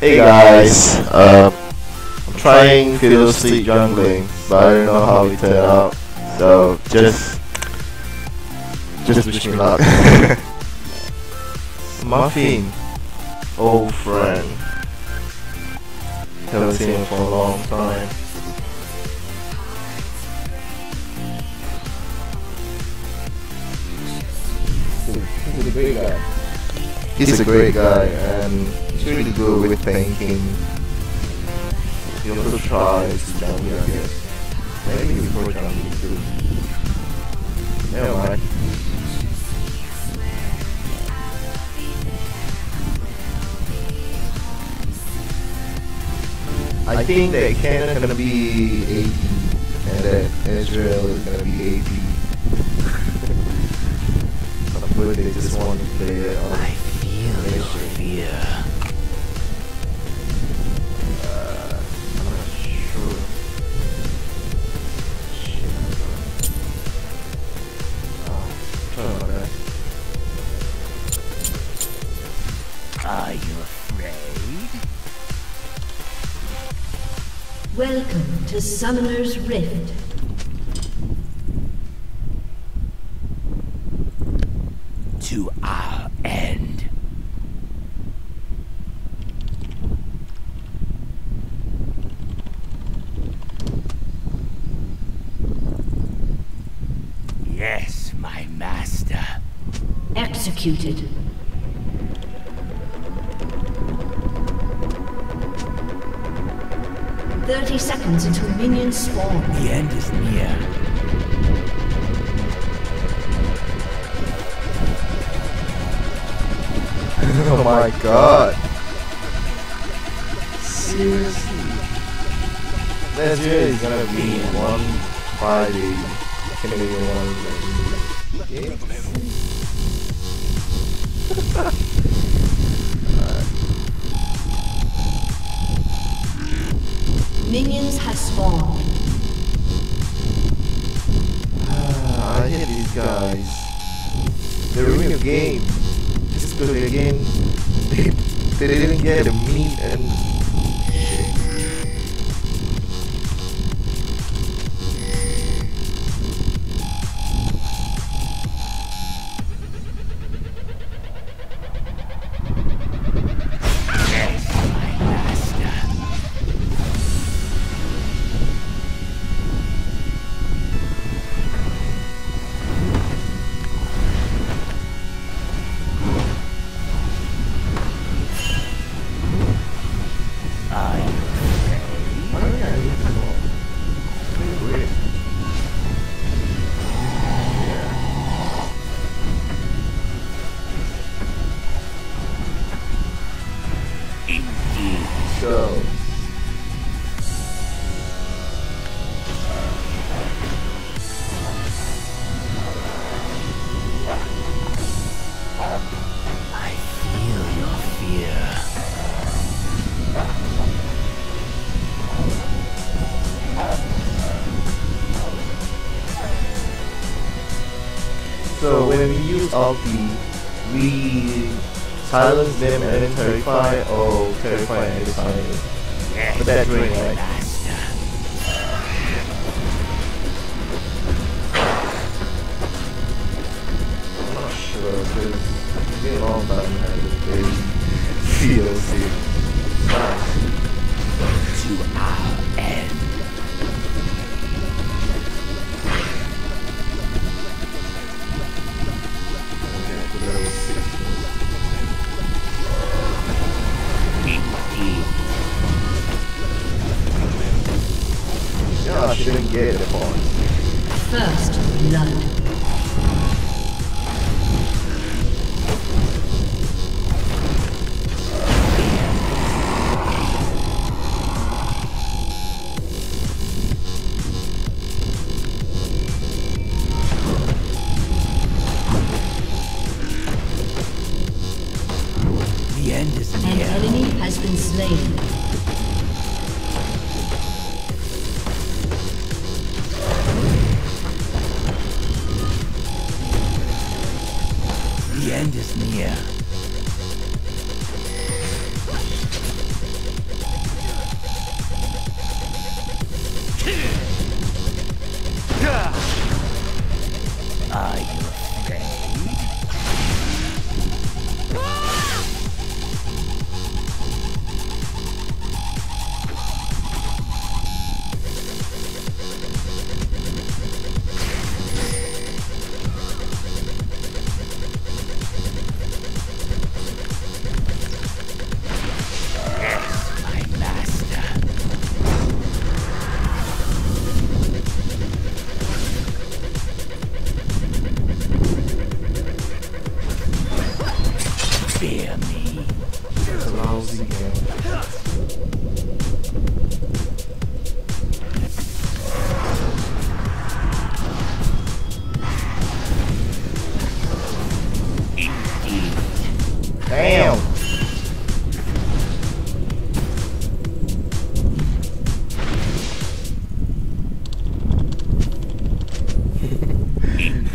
Hey guys, um, I'm trying Fiddlesticks jungling, but I don't know how it turned out. So just, just wish me luck. Muffin, old friend. Haven't seen him for a long time. He's a great guy. He's a great guy and he's really good with painting. He also tries to jungle, I guess. Maybe before jungle too. Never mind. I think that Cannon gonna be 80 and that Israel is gonna be 80. but they just want to play it on uh, I feel your fear. Are you afraid? Welcome to Summoner's Rift. To our end. Yes, my master. Executed. Thirty seconds until minions spawn. The end is near. oh my god. Seriously. Nigeria is gonna be one Friday. Canadian one. Minions have spawned. Ah, I hate these guys. They're winning a game. Just because again, they, they didn't get the meat and use ulti, we silence them and terrify or terrify and then silence. But really my right. Get the point. First blood.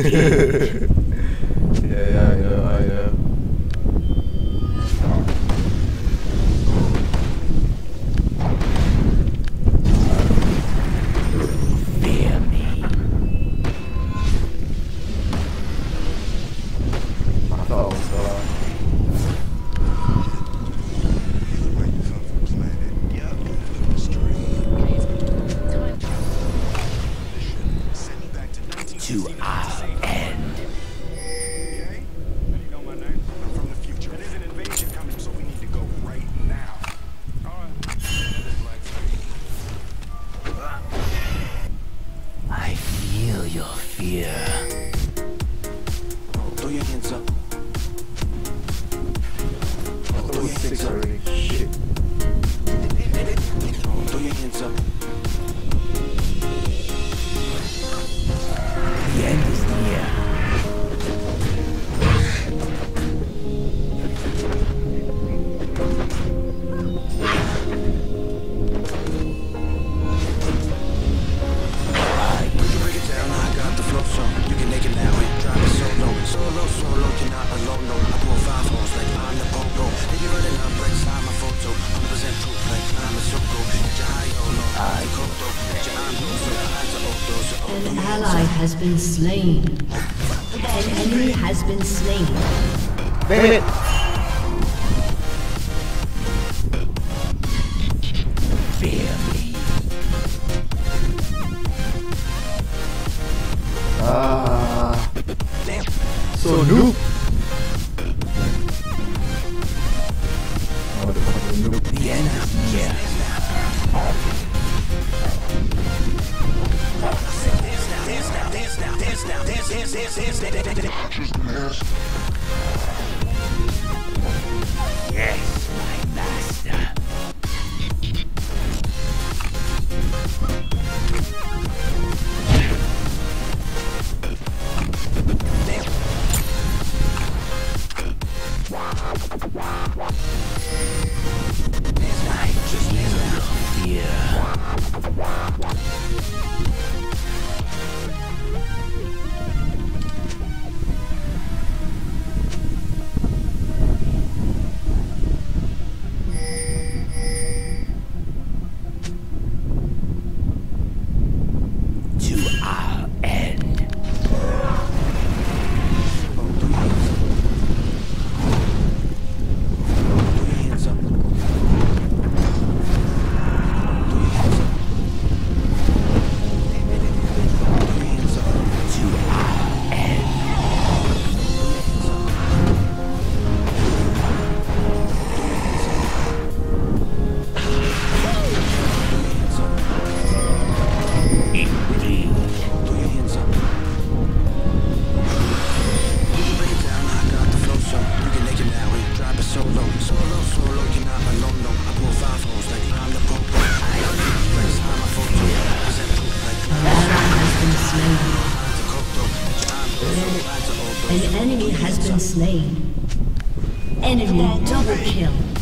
yeah, yeah, I know, I know. slain. An enemy has been slain. Damn it. Enemy has been slain. Enemy double kill.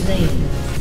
slain.